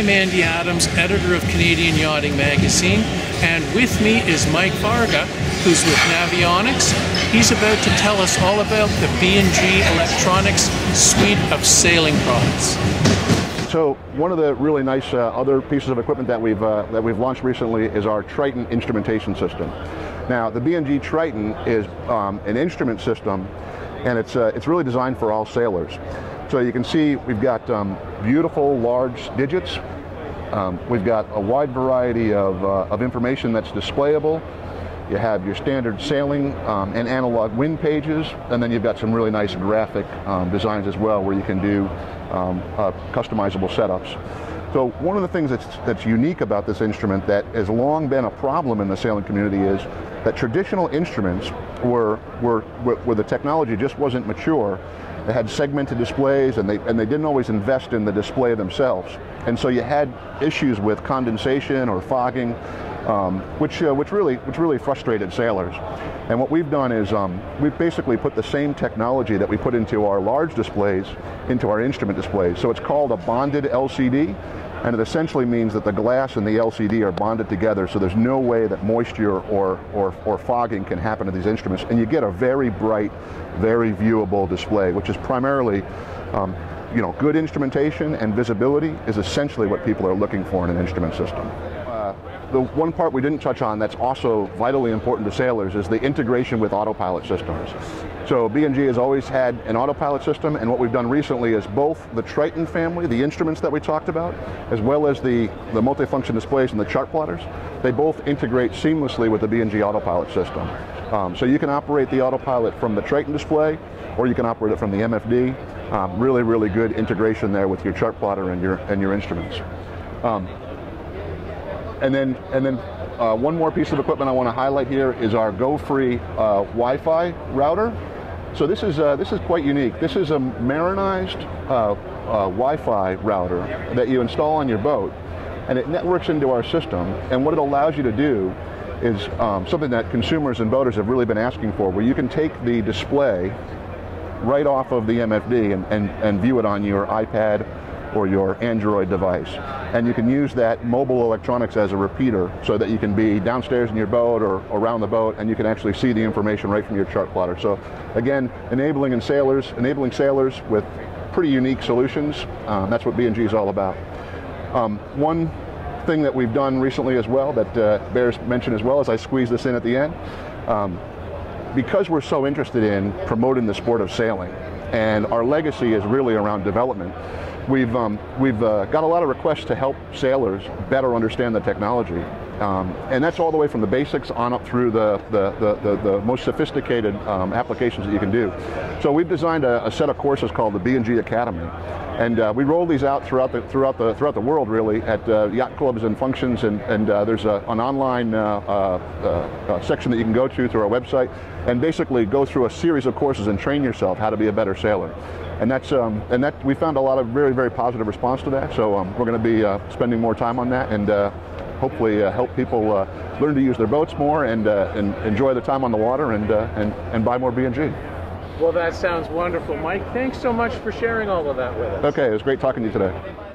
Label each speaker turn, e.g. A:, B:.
A: I'm Andy Adams, editor of Canadian Yachting Magazine, and with me is Mike Varga, who's with Navionics. He's about to tell us all about the B&G Electronics suite of sailing products.
B: So one of the really nice uh, other pieces of equipment that we've uh, that we've launched recently is our Triton instrumentation system. Now the B&G Triton is um, an instrument system, and it's uh, it's really designed for all sailors. So you can see we've got um, beautiful large digits. Um, we've got a wide variety of, uh, of information that's displayable. You have your standard sailing um, and analog wind pages, and then you've got some really nice graphic um, designs as well where you can do um, uh, customizable setups. So one of the things that's, that's unique about this instrument that has long been a problem in the sailing community is that traditional instruments were, were, where the technology just wasn't mature, they had segmented displays and they, and they didn't always invest in the display themselves. And so you had issues with condensation or fogging, um, which, uh, which, really, which really frustrated sailors. And what we've done is um, we've basically put the same technology that we put into our large displays into our instrument displays. So it's called a bonded LCD and it essentially means that the glass and the LCD are bonded together so there's no way that moisture or, or, or fogging can happen to these instruments and you get a very bright, very viewable display which is primarily um, you know, good instrumentation and visibility is essentially what people are looking for in an instrument system. The one part we didn't touch on that's also vitally important to sailors is the integration with autopilot systems. So B&G has always had an autopilot system and what we've done recently is both the Triton family, the instruments that we talked about, as well as the, the multifunction displays and the chart plotters, they both integrate seamlessly with the B&G autopilot system. Um, so you can operate the autopilot from the Triton display or you can operate it from the MFD. Um, really, really good integration there with your chart plotter and your, and your instruments. Um, and then, and then uh, one more piece of equipment I want to highlight here is our GoFree uh, Wi-Fi router. So this is, uh, this is quite unique. This is a marinized uh, uh, Wi-Fi router that you install on your boat and it networks into our system and what it allows you to do is um, something that consumers and boaters have really been asking for where you can take the display right off of the MFD and, and, and view it on your iPad or your Android device. And you can use that mobile electronics as a repeater so that you can be downstairs in your boat or around the boat and you can actually see the information right from your chart plotter. So again, enabling and sailors, enabling sailors with pretty unique solutions. Um, that's what B&G is all about. Um, one thing that we've done recently as well that uh, bears mention as well as I squeeze this in at the end. Um, because we're so interested in promoting the sport of sailing and our legacy is really around development, we've, um, we've uh, got a lot of requests to help sailors better understand the technology. Um, and that's all the way from the basics on up through the, the, the, the, the most sophisticated um, applications that you can do. So we've designed a, a set of courses called the B&G Academy. And uh, we roll these out throughout the, throughout the, throughout the world really at uh, yacht clubs and functions and, and uh, there's a, an online uh, uh, uh, section that you can go to through our website and basically go through a series of courses and train yourself how to be a better sailor. And that's um, and that we found a lot of very very positive response to that. So um, we're going to be spending more time on that and hopefully uh, help people uh, learn to use their boats more and uh, and enjoy the time on the water and uh, and and buy more B&G.
A: Well, that sounds wonderful, Mike. Thanks so much for sharing all of that with us.
B: Okay, it was great talking to you today.